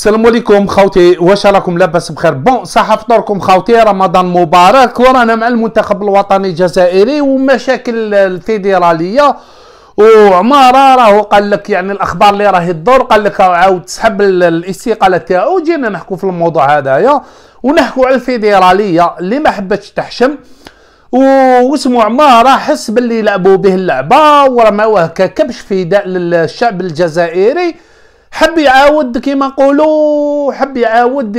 السلام عليكم خوتي واش راكم لاباس بخير؟ بون صحة فطوركم خوتي رمضان مبارك ورانا مع المنتخب الوطني الجزائري ومشاكل الفيدرالية. وعمارة راهو قال لك يعني الأخبار اللي راهي تدور قال لك عاود تسحب الاستقالة تاعو. جينا نحكوا في الموضوع هذايا ونحكوا على الفيدرالية اللي ما حبتش تحشم. واسمه عمارة حس باللي لعبوا به اللعبة ورماوه ككبش فداء للشعب الجزائري. حب يعاود كيما نقولوا حب يعاود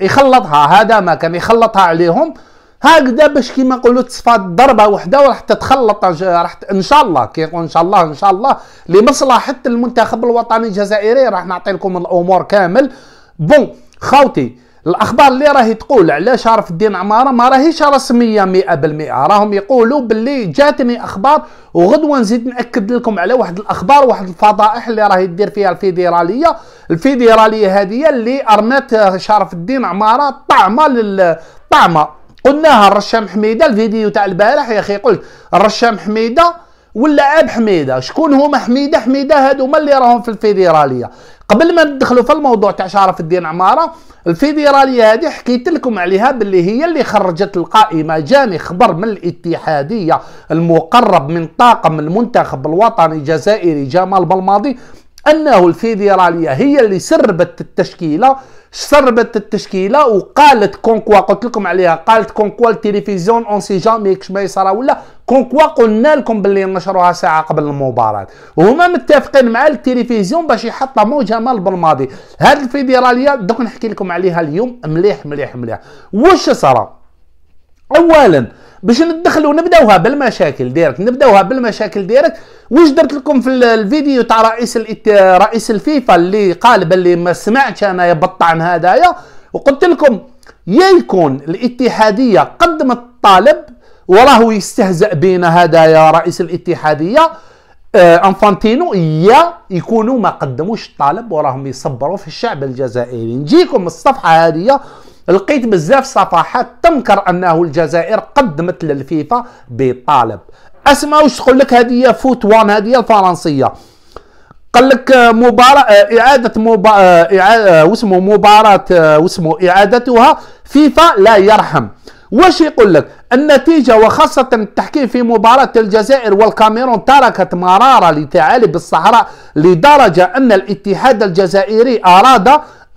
يخلطها هذا ما كان يخلطها عليهم. هكذا باش كيما نقولوا تصفى ضربة وحدة وراح تتخلط راح إن شاء الله كي إن شاء الله إن شاء الله لمصلحة المنتخب الوطني الجزائري. راح نعطي لكم الأمور كامل. بون خوتي الأخبار اللي راهي تقول على شرف الدين عمارة ما راهيش رسمية 100% راهم يقولوا باللي جاتني أخبار وغدوة نزيد نأكد لكم على واحد الأخبار واحد الفضائح اللي راهي تدير فيها الفيدرالية. الفيدرالية هذه اللي ارمات شرف الدين عمارة طعمة للطعمه قلناها الرشام حميدة الفيديو تاع البارح يا أخي قلت الرشام حميدة واللاعب حميدة؟ شكون هما حميدة؟ حميدة هذوما اللي راهم في الفيدراليه قبل ما ندخلوا في الموضوع تاع شرف الدين عمارة الفيدراليه هذه حكيت لكم عليها باللي هي اللي خرجت القائمة جاني خبر من الاتحادية المقرب من طاقم المنتخب الوطني الجزائري جمال بلماضي أنه الفيدراليه هي اللي سربت التشكيلة سربت التشكيلة وقالت كونكوا قلت لكم عليها قالت كونكوا التلفزيون on sait jamais كش ما يصرى ولا كونكوا قلنا لكم باللي نشروها ساعة قبل المباراة. وهما متفقين مع التلفزيون باش يحطموا جمال بلماضي. هذه الفيدراليه دوك نحكي لكم عليها اليوم مليح مليح مليح. واش صرا؟ اولا باش ندخلوا نبدأوها بالمشاكل ديرك نبدأوها بالمشاكل ديرك. واش درت لكم في الفيديو تاع رئيس رئيس الفيفا اللي قال باللي ما سمعتش أنا يا بطعن هدايا؟ وقلت لكم يا يكون الاتحادية قدمت طالب وراه يستهزأ بينا هدايا رئيس الاتحادية. آه أنفانتينو يا يكونوا ما قدموش الطالب وراهم يصبروا في الشعب الجزائري. نجيكم الصفحة هذه لقيت بزاف صفحات تنكر أنه الجزائر قدمت للفيفا بطلب. أسمع واش تقول لك هذه Foot One هذه الفرنسية؟ قال لك مباراة إعادة مباراة إعادة واسمه مباراة واسمه إعادتها. فيفا لا يرحم. واش يقول لك؟ النتيجة وخاصة التحكيم في مباراة الجزائر والكاميرون تركت مرارة لثعالب الصحراء لدرجة أن الاتحاد الجزائري أراد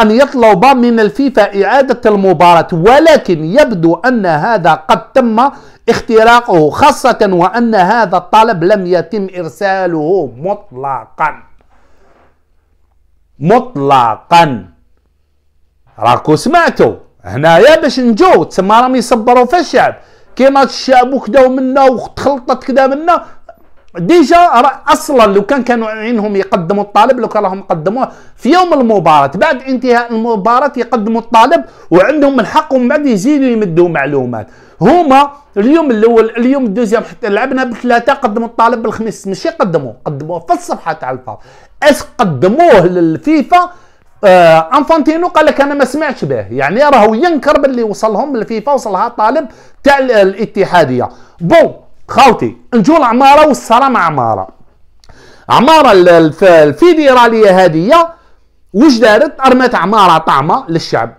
أن يطلب من الفيفا إعادة المباراة ولكن يبدو أن هذا قد تم اختراقه خاصة وأن هذا الطلب لم يتم إرساله مطلقا. مطلقا. راكو سمعتوا هنايا باش نجو تسمى راهم يصبروا في الشعب. كيما الشعب وكذا ومنا وتخلطت كذا منا ديجا أصلا لو كان كانوا عينهم يقدموا الطالب لو كان راهم يقدموه في يوم المباراة بعد انتهاء المباراة يقدموا الطلب وعندهم الحق ومن بعد يزيدوا يمدوا معلومات. هما اليوم الأول اليوم ال deuxième حتى لعبنا بثلاثة قدموا الطلب بالخميس ماشي قدموه قدموه في الصفحة تاع الفار. أس قدموه للفيفا آه انفانتينو قال لك أنا ما سمعتش به. يعني راهو ينكر باللي وصلهم للفيفا وصلها طلب تاع الاتحادية. bon خاوتي نجو العمارة واش صرا مع عمارة. عمارة الفيدرالية هذه وش دارت؟ أرمت عمارة طعمة للشعب.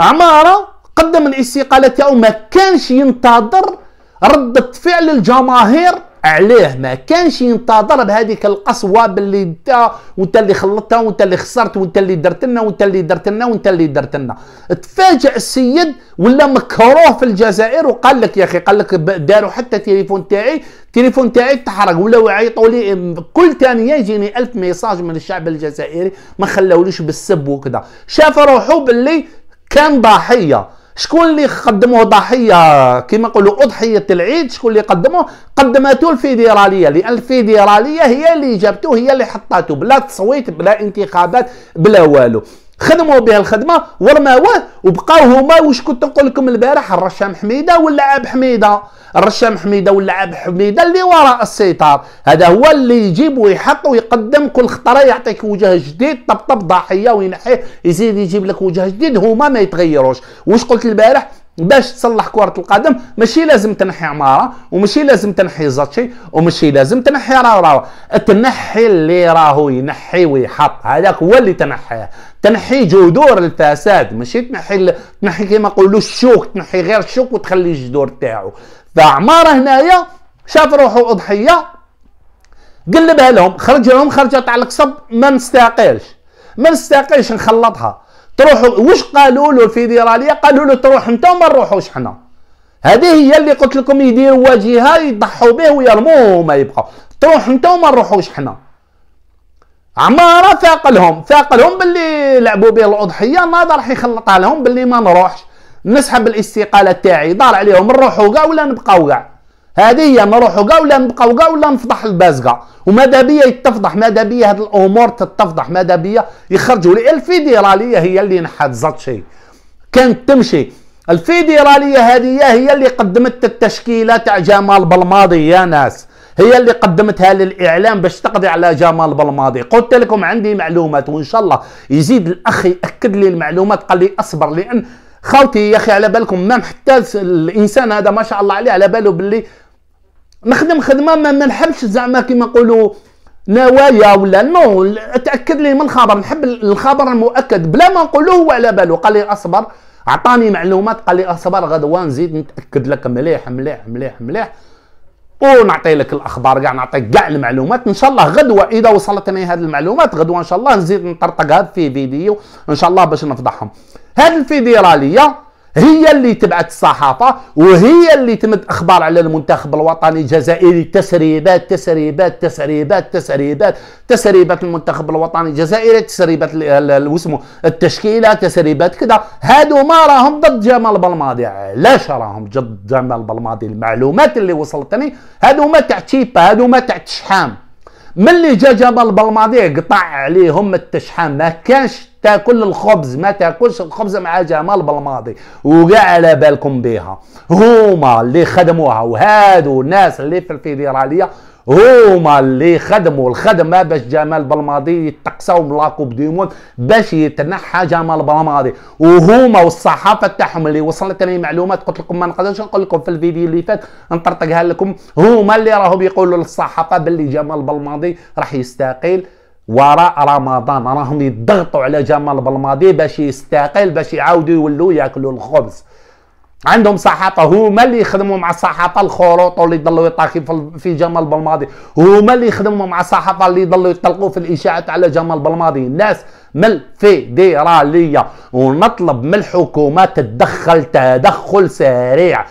عمارة قدم الاستقالة تاعو ما كانش ينتظر ردة فعل الجماهير عليه. ما كانش ينتظر بهذيك القسوة باللي انت وانت اللي خلطتها وانت اللي خسرت وانت اللي درت لنا وانت اللي درت لنا وانت اللي درت لنا. تفاجئ السيد ولا مكروه في الجزائر وقال لك يا أخي قال لك داروا حتى تليفون تاعي التليفون تاعي تحرق ولاو يعيطوا لي كل ثانية يجيني ألف ميساج من الشعب الجزائري ما خلاوليش بالسب وكذا. شاف روحه باللي كان ضحيه شكون اللي قدموه ضحية؟ كما نقولوا أضحية العيد شكون اللي قدموه؟ قدمته الفيدرالية. لأن الفيدرالية هي اللي جابته هي اللي حطاته بلا تصويت بلا انتخابات بلا والو. خدموا بها الخدمة ورماوه وبقاو هما واش كنت نقول لكم البارح؟ الرشام حميدة واللاعب حميدة؟ الرشام حميدة واللاعب حميدة؟ اللي وراء الستار هذا هو اللي يجيب ويحط ويقدم كل خطرة يعطيك وجه جديد طبطب ضحيه وينحيه يزيد يجيب لك وجه جديد هما ما يتغيروش. واش قلت البارح؟ باش تصلح كرة القدم ماشي لازم تنحي عمارة وماشي لازم تنحي زاتشي وماشي لازم تنحي راهو راهو. تنحي اللي راهو ينحي ويحط هذاك هو اللي تنحيه. تنحي جذور الفساد ماشي تنحي تنحي كيما نقولوا الشوك تنحي غير الشوك وتخلي الجذور تاعو. فعمارة هنايا شاف روحو أضحية قلبها لهم خرج لهم خرجة تاع القصب ما نستاقلش. ما نستاقلش نخلطها. تروحوا وش قالوا له الفيدراليه قالوا له تروح انت وما نروحوش حنا. هذه هي اللي قلت لكم يديروا واجهه يضحوا به ويرموه وما يبقى. تروح انت وما نروحوش حنا. عمارة ثاقلهم ثاقلهم باللي لعبوا به الأضحية ما راح يخلطها لهم باللي ما نروحش. نسحب الاستقالة تاعي دار عليهم نروحوا كاع ولا نبقاو كاع هذه هي نروحوا كاع ولا نبقاو كاع ولا نفضح البازقه وماذا بيا يتفضح ماذا بيا هذه الأمور تتفضح ماذا بيا يخرجوا. لي الفيدرالية هي اللي نحت زاد كانت تمشي. الفيدرالية هذه هي اللي قدمت التشكيله تاع جمال بالماضي يا ناس. هي اللي قدمتها للإعلام باش تقضي على جمال بالماضي. قلت لكم عندي معلومات وإن شاء الله يزيد الاخ يأكد لي المعلومات قال لي أصبر لأن خوتي يا أخي على بالكم ما حتى الإنسان هذا ما شاء الله عليه على باله باللي نخدم خدمة ما نحبش زعما كيما نقولوا نوايا ولا نو تأكد لي من الخبر. نحب الخبر المؤكد. بلا ما نقول له هو على باله قال لي أصبر عطاني معلومات. قال لي أصبر غدوه نزيد نتأكد لك مليح مليح مليح مليح. ونعطي لك الأخبار كاع نعطيك كاع المعلومات. إن شاء الله غدوة إذا وصلتني هذه المعلومات غدوة إن شاء الله نزيد نطرطق في فيديو إن شاء الله باش نفضحهم. هذه الفيدراليه هي اللي تبعت الصحافة وهي اللي تمد أخبار على المنتخب الوطني الجزائري. تسريبات تسريبات تسريبات تسريبات تسريبات المنتخب الوطني الجزائري تسريبات واسمه التشكيلة تسريبات كذا. هادو ما راهم ضد جمال بلماضي. علاش راهم ضد جمال بلماضي. المعلومات اللي وصلتني هادو ما تاع تشيبا هادو ما تاع تشحام ملي جا جبل بالماضي قطع عليهم التشحام. ما كانش تاكل الخبز ما تاكلش الخبز مع جمال بالماضي. وقع على بالكم بها هما اللي خدموها. وهادو الناس اللي في الفيدرالية هما اللي خدموا. الخدمه باش جمال بالماضي يتقساو من لاكوب ديمون باش يتنحى جمال بالماضي. وهما والصحافة تاعهم اللي وصلتني معلومات قلت لكم ما نقدرش نقول لكم في الفيديو اللي فات نطرطقها لكم. هما اللي راهم يقولوا للصحافة باللي جمال بالماضي راح يستقيل. وراء رمضان. راهم يضغطوا على جمال بالماضي باش يستقيل باش يعاودوا يولوا يأكلوا الخبز. عندهم صحافة هما اللي يخدموا مع الصحافه الخروط اللي يضلوا يطاخي في جمال بالماضي هما اللي يخدموا مع الصحافه اللي يضلوا يطلقوا في الإشاعات على جمال بالماضي الناس من الفيدراليه ونطلب من الحكومة تتدخل تدخل سريع.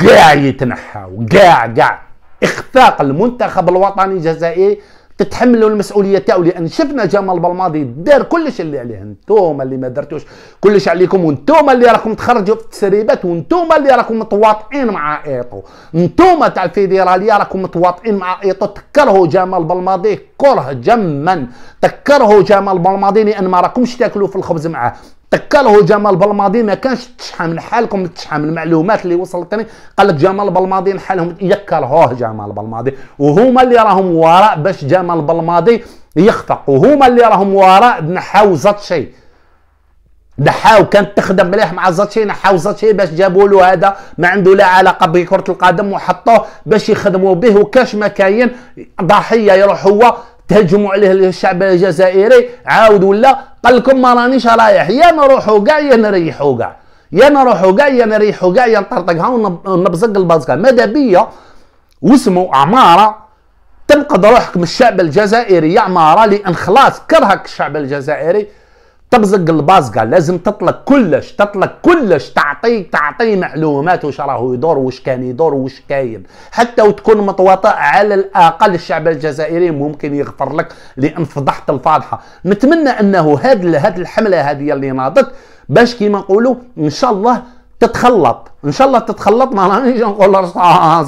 كاع يتنحاو كاع كاع إخفاق المنتخب الوطني الجزائري تتحملوا المسؤولية تاعو لأن شفنا جمال بالماضي دار كلش اللي عليه. انتوما اللي ما درتوش كلش عليكم وانتوما اللي راكم تخرجوا في التسريبات وانتوما اللي راكم متواطئين مع ايطو انتوما تاع الفيدراليه راكم متواطئين مع ايطو تكرهوا جمال بالماضي كره جما. تكرهوا جمال بالماضي لأن ما راكمش تاكلوا في الخبز معاه. تكله جمال بالماضي ما كانش تشحى من حالكم تشحى من المعلومات اللي وصلتني. قال لك جمال بالماضي حالهم يكرهوه جمال بالماضي. وهما اللي راهم وراء باش جمال بالماضي يخفق وهما اللي راهم وراء نحاو زاد شيء نحاو كانت تخدم مليح مع زاتشي نحاو زاتشي باش جابوا له هذا ما عنده لا علاقة بكره القدم وحطوه باش يخدموا به. وكاش ما كاين ضحية يروح هو تهجموا عليه الشعب الجزائري عاود ولا قال لكم ما رانيش رايح. يا نروحوا كاع يا نريحوا كاع يا نروحوا كاع يا نريحوا كاع يا نطرطقها ونبزق البازكا. ماذا بيا؟ واسمه عمارة تنقذ روحك من الشعب الجزائري. يا عمارة لأن خلاص كرهك الشعب الجزائري. تبزق البازقه لازم تطلق كلش تطلق كلش تعطي تعطي معلومات واش راهو يدور واش كان يدور واش كاين. حتى وتكون متواطئ على الأقل الشعب الجزائري ممكن يغفر لك لأن فضحت الفاضحة. نتمنى أنه هاد هاد الحملة هذه اللي ناضت باش كيما نقولوا إن شاء الله تتخلط. إن شاء الله تتخلط ما رانيش نقول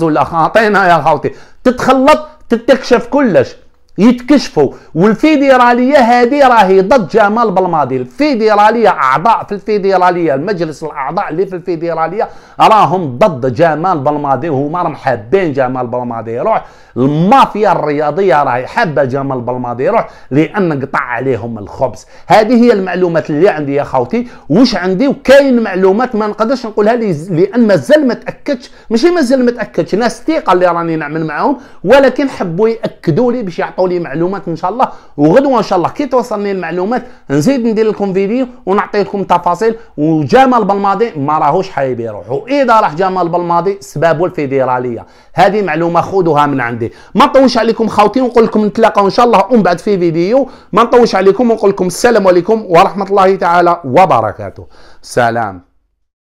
ولا خاطينا يا خوتي. تتخلط تتكشف كلش. يتكشفوا. والفيدرالية هذه راهي ضد جمال بلماضي الفيدرالية أعضاء في الفيدرالية المجلس الأعضاء اللي في الفيدرالية راهم ضد جمال بلماضي وهما راهم حابين جمال بلماضي يروح. المافيا الرياضية راهي حابة جمال بلماضي يروح لأن قطع عليهم الخبز. هذه هي المعلومات اللي عندي يا خوتي. وش عندي؟ وكاين معلومات ما نقدرش نقولها لي لأن مازال ما تأكدش. ماشي مازال ما تأكدش. ناس ثقة اللي راني نعمل معاهم ولكن حبوا يأكدوا لي باش يعطوا لي معلومات إن شاء الله وغدوة إن شاء الله كي توصلني المعلومات نزيد ندير لكم فيديو ونعطي لكم تفاصيل وجمال بالماضي ما راهوش حايب يروح. وإذا راح جمال بالماضي سبابه الفيدرالية. هذه معلومة خذوها من عندي. ما نطوش عليكم خوتي ونقول لكم نتلاقاو إن شاء الله ومن بعد في فيديو. ما نطوش عليكم ونقول لكم السلام عليكم ورحمة الله تعالى وبركاته. سلام.